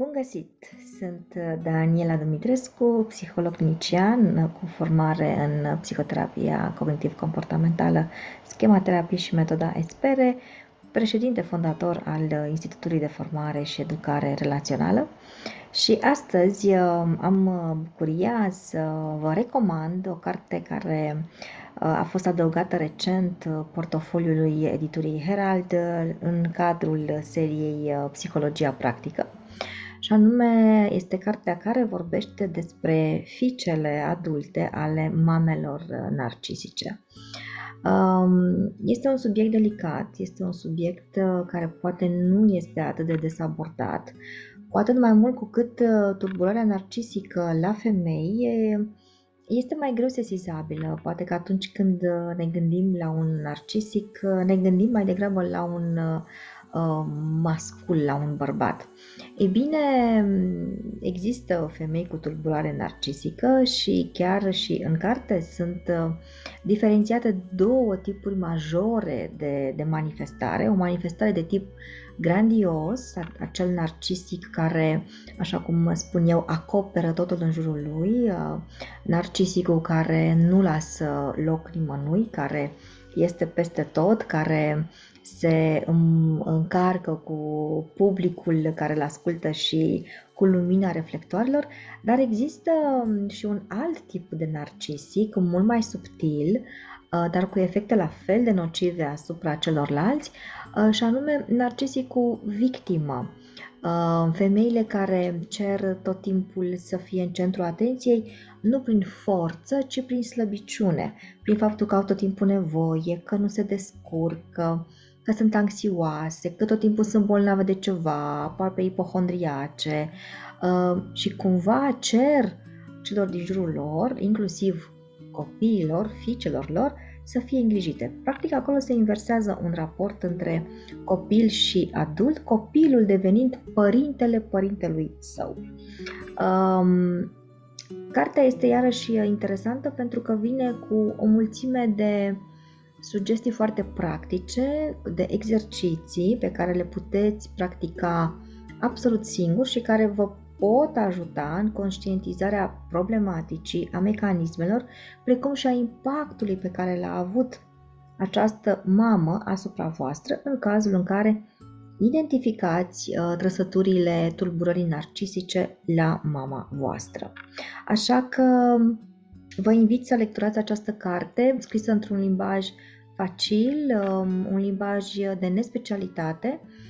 Bun găsit! Sunt Daniela Dumitrescu, psiholog clinician cu formare în psihoterapia cognitiv-comportamentală, schematerapie și metoda Espere, președinte fondator al Institutului de Formare și Educare Relațională și astăzi uh, am bucuria să vă recomand o carte care uh, a fost adăugată recent portofoliului editurii Herald în cadrul seriei Psihologia Practică și anume este cartea care vorbește despre fiicele adulte ale mamelor narcisice. Um, este un subiect delicat, este un subiect uh, care poate nu este atât de desabordat, cu atât mai mult cu cât uh, tulburarea narcisică la femei este mai greu sesizabilă. Poate că atunci când uh, ne gândim la un narcisic, ne gândim mai degrabă la un Uh, mascul la un bărbat. E bine, există femei cu tulburare narcisică și chiar și în carte sunt uh, diferențiate două tipuri majore de, de manifestare. O manifestare de tip grandios, acel narcisic care, așa cum spun eu, acoperă totul în jurul lui, uh, narcisicul care nu lasă loc nimănui, care este peste tot, care se încarcă cu publicul care îl ascultă și cu lumina reflectoarelor, dar există um, și un alt tip de narcisic, mult mai subtil, uh, dar cu efecte la fel de nocive asupra celorlalți, uh, și anume narcisicul victimă. Uh, femeile care cer tot timpul să fie în centrul atenției, nu prin forță, ci prin slăbiciune, prin faptul că au tot timpul nevoie, că nu se descurcă, că sunt anxioase, că tot timpul sunt bolnave de ceva, aproape ipohondriace uh, și cumva cer celor din jurul lor, inclusiv copiilor, fiicelor lor, să fie îngrijite. Practic acolo se inversează un raport între copil și adult, copilul devenind părintele părintelui său. Um, cartea este iarăși interesantă pentru că vine cu o mulțime de sugestii foarte practice, de exerciții pe care le puteți practica absolut singur și care vă pot ajuta în conștientizarea problematicii, a mecanismelor, precum și a impactului pe care l-a avut această mamă asupra voastră în cazul în care identificați uh, trăsăturile tulburării narcisice la mama voastră. Așa că vă invit să lecturați această carte scrisă într-un limbaj facil, um, un limbaj de nespecialitate, uh,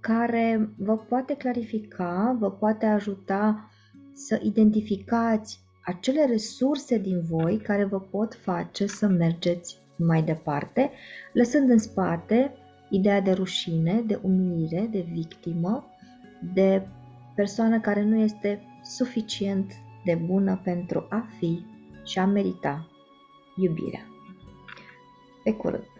care vă poate clarifica, vă poate ajuta să identificați acele resurse din voi care vă pot face să mergeți mai departe, lăsând în spate ideea de rușine, de umilire, de victimă, de persoană care nu este suficient de bună pentru a fi și a merita iubirea. Pe curând!